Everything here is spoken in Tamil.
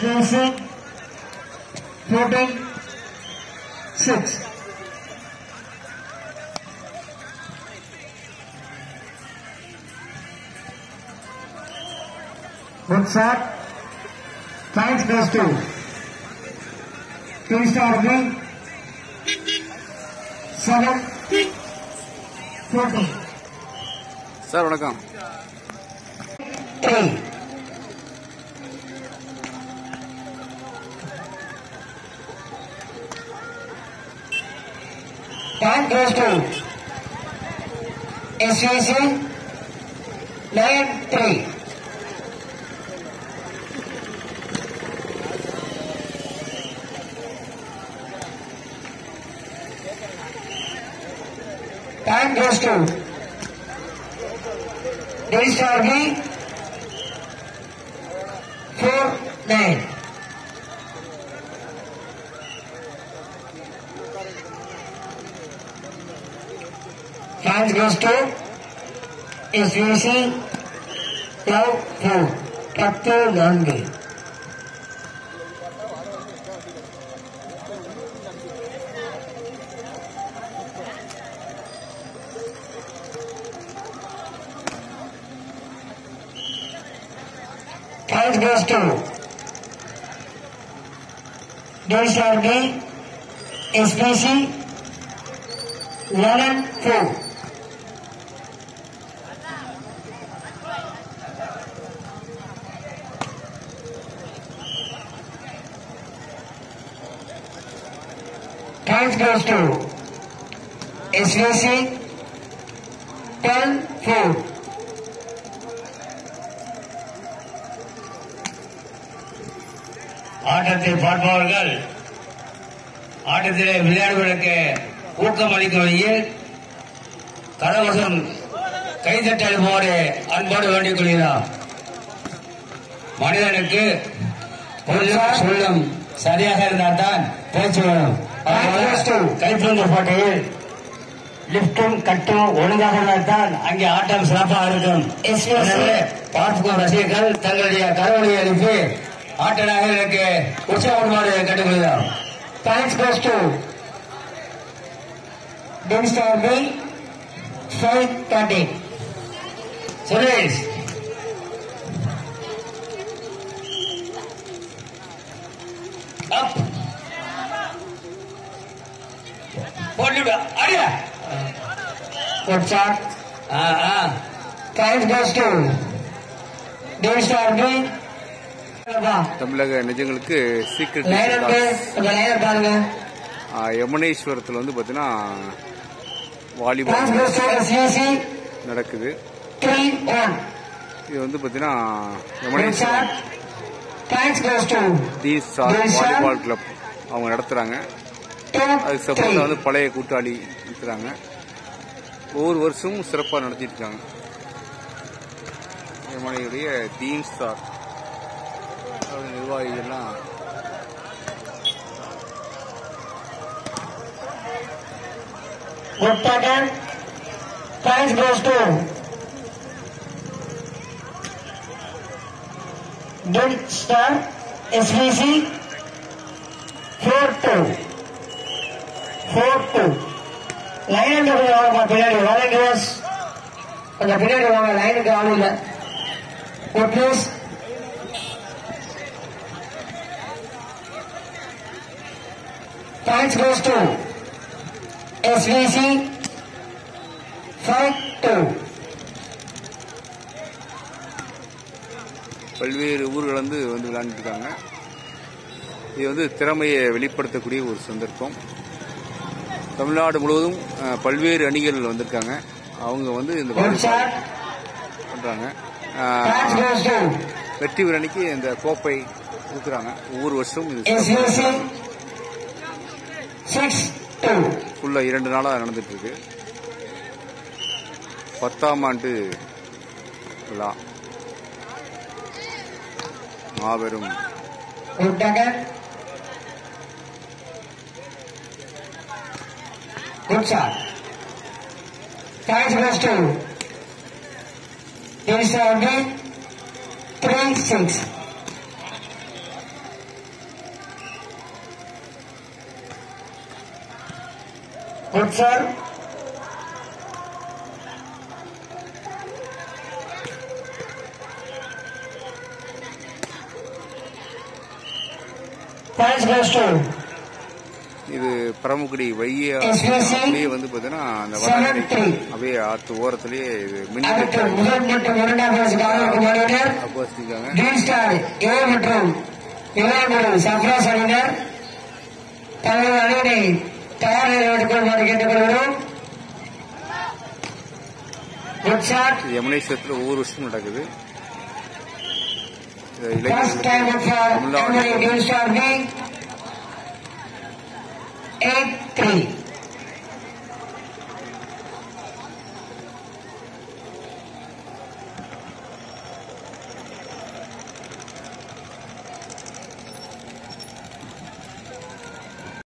Johnson, 14, 6. Good shot. Thanks Dusty. Two star. Seven. Fourteen. Sir, welcome. Time goes to SCC 9 3. Time goes to Daisy Army 4 9. Series two S B C two four पत् नागे goes to DCRD SPC 114 Hands goes to SVC 10 4. ஆட்டத்தை பார்ப்பவர்கள் ஆட்டத்திலே விளையாடுவதற்கு ஊக்கம் அளிக்கும் வகையில் கலவசம் கைதட்டல் போடு அன்போடு வேண்டிக் கொள்கிறார். மனிதனுக்கு சொல்லும் சரியாக இருந்தால்தான் பேச்சு வரும். அதனால கைப்பந்து போட்டியில் லிப்டும் கட்டும் ஒழுங்காக இருந்தால் தான் அங்கே ஆட்டம் சிறப்பாக இருக்கும் எனவே பார்க்கும் ரசிகர்கள் தங்களுடைய கரவழியை அனுப்பி ஆட்ட நாயகர்களுக்கு உற்சாகமாடு கேட்டுக்கொள்கிறோம் Points goes to Daystar B five thirty. Suresh goes to. Daystar B. தமிழக நிஜங்களுக்கு பாருங்க. யமுனேஸ்வரத்தில் வந்து பார்த்தீங்கன்னா வாலிபால் நடக்குது. இது வந்து பார்த்தீங்கன்னா Yamuneswaram D sir. Volleyball club அவங்க நடத்துகிறாங்க two அதுக்கு சப்போர்ட் வந்து பழைய கூட்டாளி இருக்கிறாங்க ஒவ்வொரு வருஷமும் சிறப்பாக நடத்திட்டு இருக்காங்க யமுனையுடைய டீம் ஸ்டார் நிர்வாகிகள்லாம் Good pattern. Points goes Star SVC 4-2. Line கொஞ்சம் வாங்க பின்னாடி வாலண்டியர்ஸ் கொஞ்சம் பின்னாடி வாங்க லைனுக்கு ஆள் இல்லை. Good please points goes to SVC five two. பல்வேறு ஊர்களிலிருந்து வந்து விளையாண்டுட்டு இருக்காங்க. இது வந்து திறமையை வெளிப்படுத்தக்கூடிய ஒரு சந்தர்ப்பம். தமிழ்நாடு முழுவதும் பல்வேறு அணிகள் வந்திருக்காங்க. அவங்க வந்து இந்த to வெற்றி வீர அணிக்கு இந்த கோப்பை கொடுக்குறாங்க. ஒவ்வொரு வருஷமும் இது இரண்டு நாளா நடந்துட்டு இருக்கு பத்தாம் ஆண்டு விழா. மாபெரும் Good shot. Catch goes to Dinsardi, 3-6. Good serve. Pass goes to இது பரமக்குடி வைய அப்படியே வந்து பார்த்தீங்கன்னா அந்த three. அப்படியே ஆத்து ஓரத்திலேயே இது ஏ மற்றும் இளைஞர் சப்ராஸ் அணியினர் தங்களது அணியினை É entre